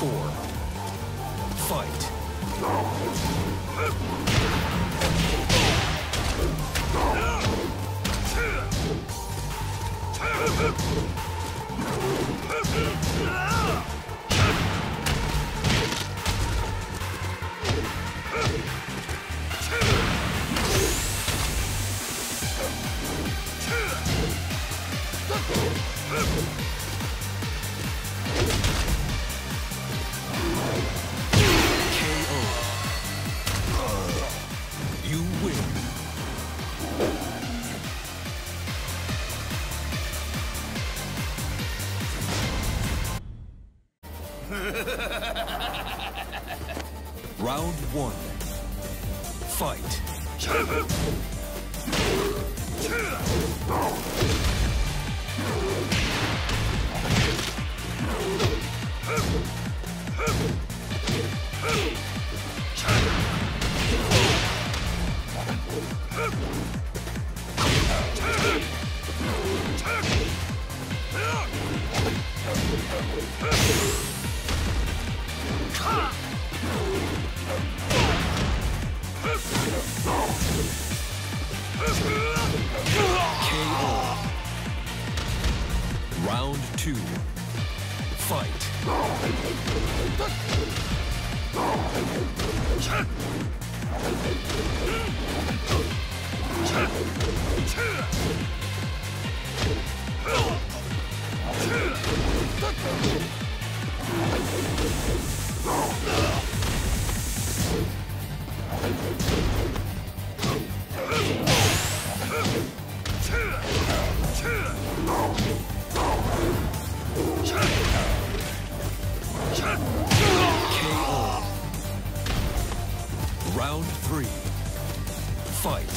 four. Fight. Round one. Fight. Round two. Fight. Round three. Fight.